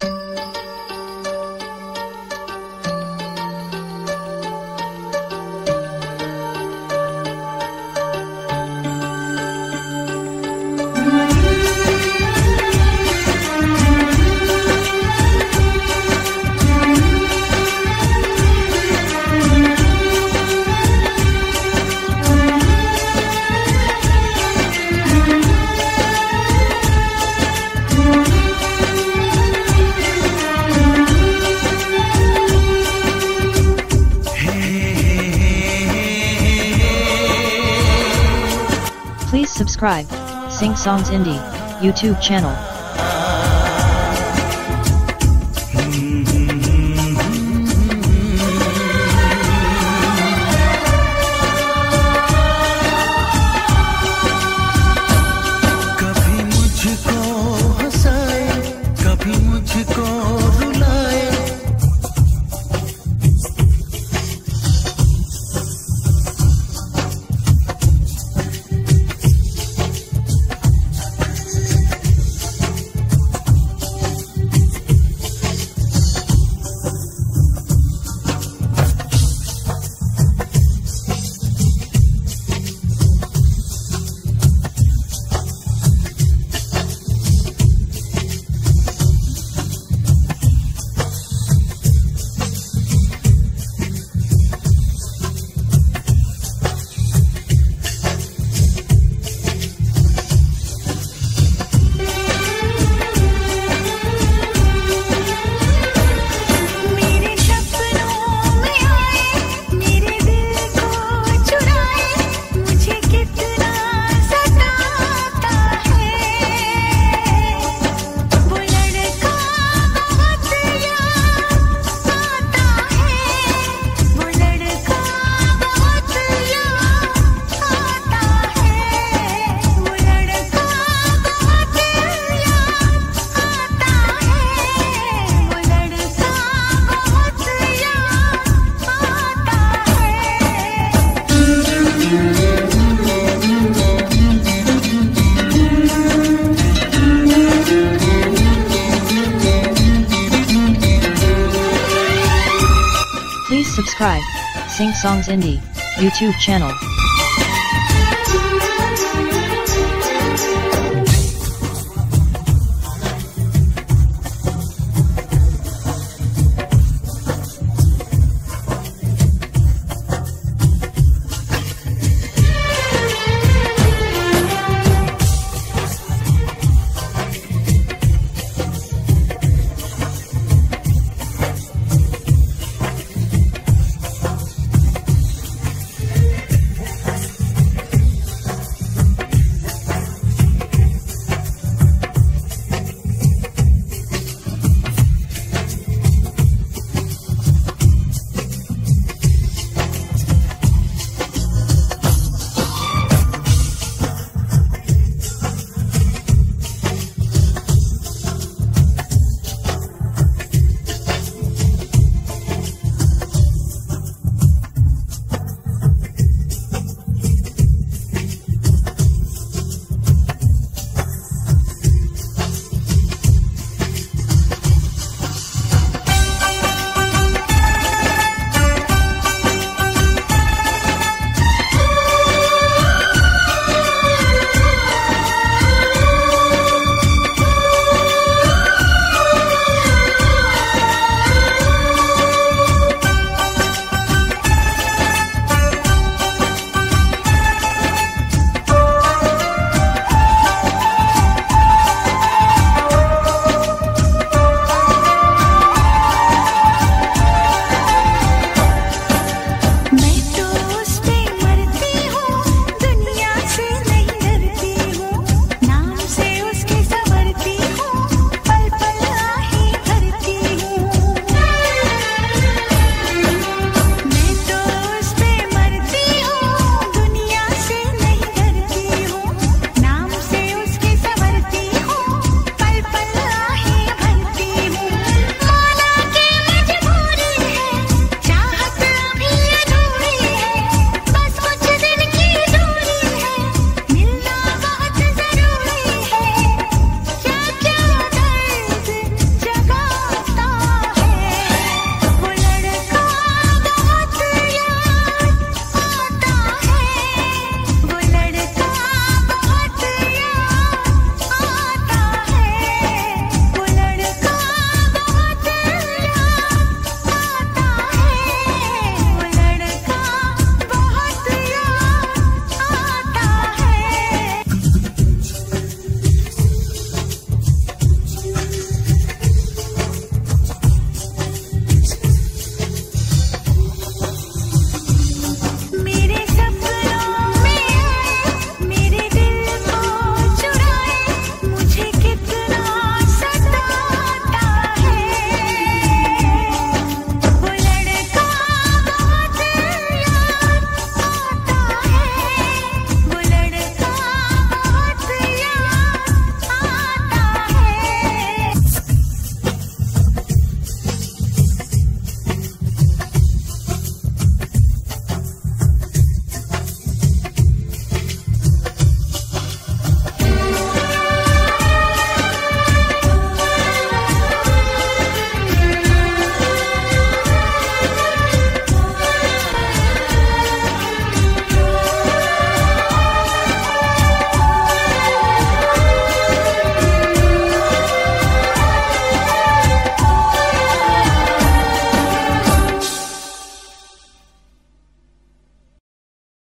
subscribe. Subscribe, Sing Songs Indie, YouTube channel. Subscribe, Sing Songs Indie, YouTube channel.